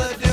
holiday.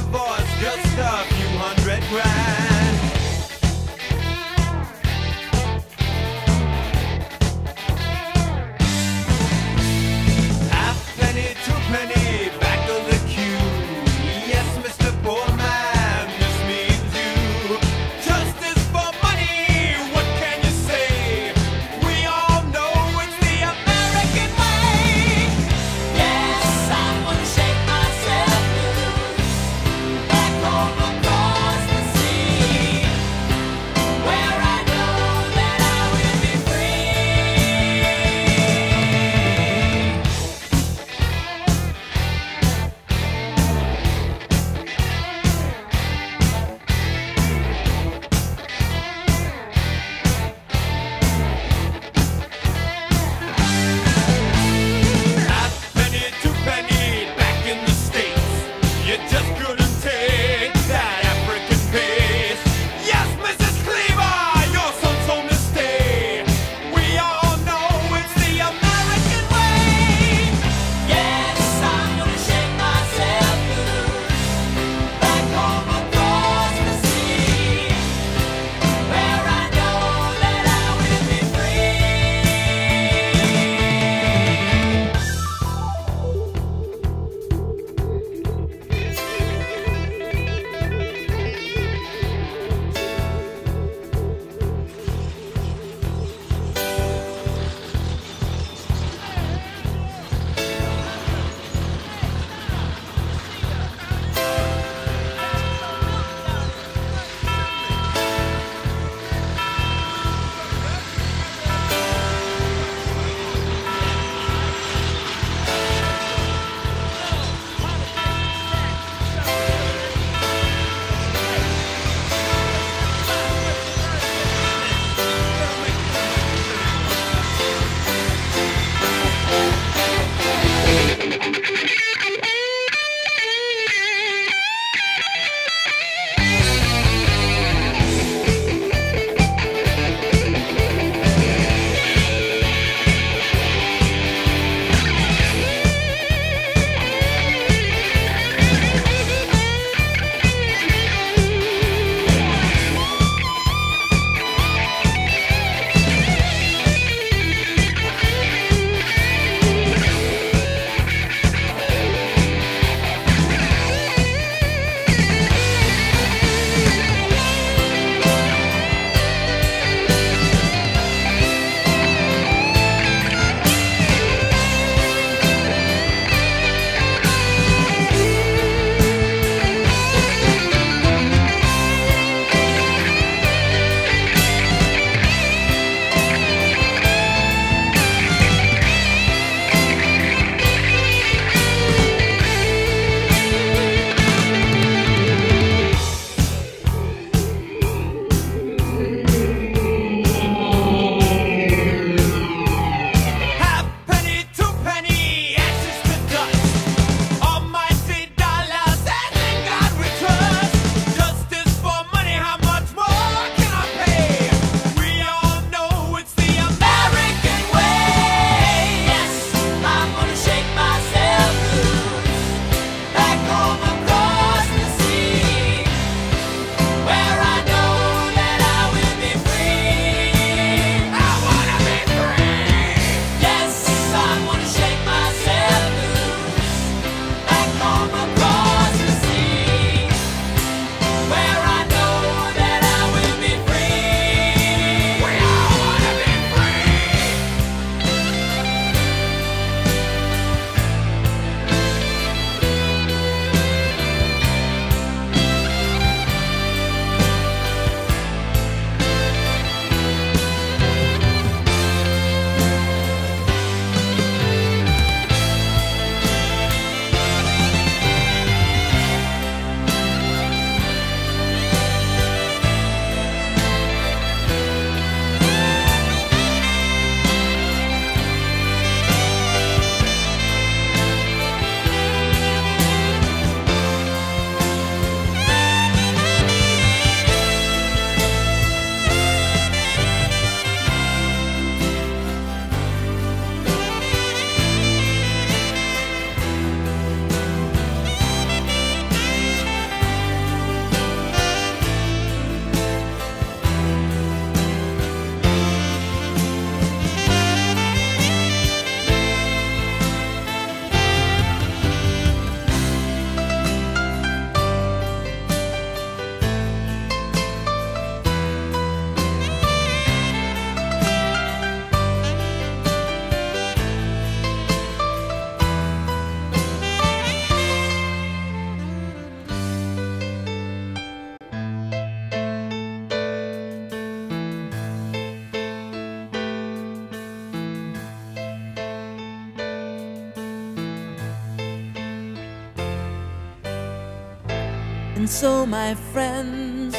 And so, my friends,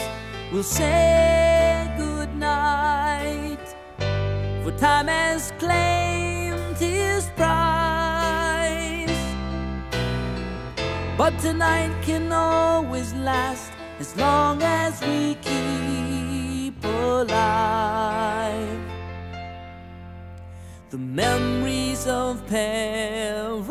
we'll say good night. For time has claimed his prize. But tonight can always last as long as we keep alive. The memories of pain